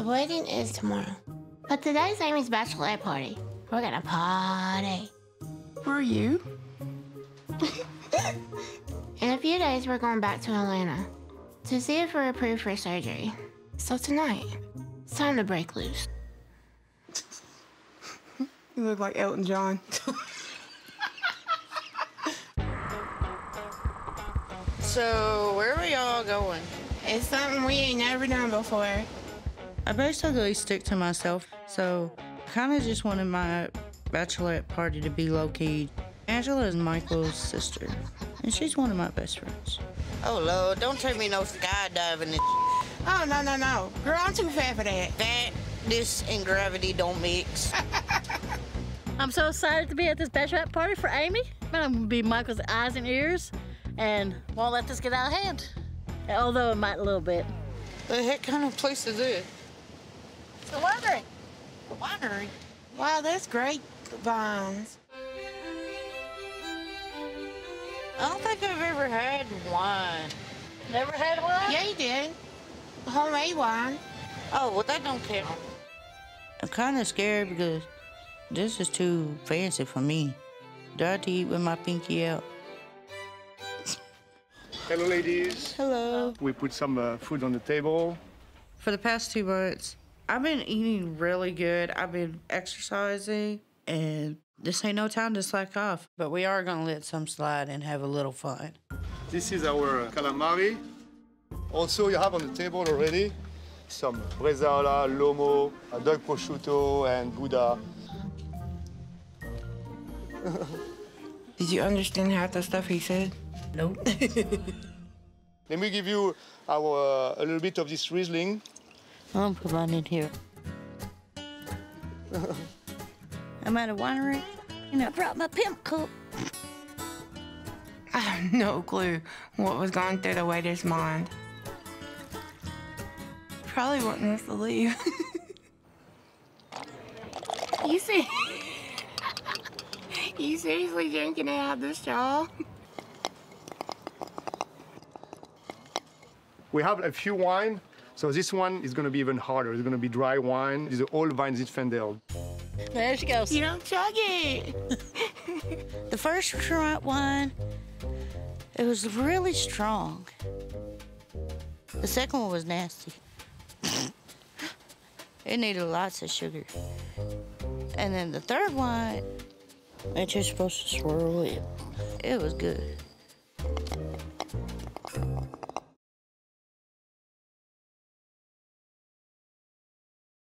The wedding is tomorrow. But today's Amy's bachelorette party. We're gonna party. Were you? In a few days, we're going back to Atlanta to see if we're approved for surgery. So tonight, it's time to break loose. You look like Elton John. So, where are y'all going? It's something we ain't never done before. I basically stick to myself, so I kind of just wanted my bachelorette party to be low key. Angela is Michael's sister, and she's one of my best friends. Oh, Lord, don't take me no skydiving and Oh, no, no, no. Girl, I'm too fat for that. that. This and gravity don't mix. I'm so excited to be at this bachelorette party for Amy. I'm gonna be Michael's eyes and ears, and won't let this get out of hand. Although it might a little bit. the heck kind of place is this? So wondering. Winery. Wow, that's great vines. I don't think I've ever had wine. Never had one? Yeah, you did. Homemade wine. Oh, well, that don't count. I'm kind of scared because this is too fancy for me. Do I have to eat with my pinky out? Hello, ladies. Hello. We put some uh, food on the table. For the past two months, I've been eating really good. I've been exercising, and this ain't no time to slack off. But we are gonna let some slide and have a little fun. This is our calamari. Also, you have on the table already some bresaola, lomo, a duck prosciutto, and gouda. Did you understand half the stuff he said? Nope. Let me give you our uh, a little bit of this Riesling. I'll put mine in here. I'm at a winery, and I brought my pimp coat. I have no clue what was going through the waiter's mind. Probably wanting us to leave. you see? you seriously drinking it out of the straw? We have a few wine. So this one is going to be even harder. It's going to be dry wine. It's old vine Zinfandel. There she goes. You don't chug it. The first try wine, it was really strong. The second one was nasty. it needed lots of sugar. And then the third one, it's just supposed to swirl it. It was good.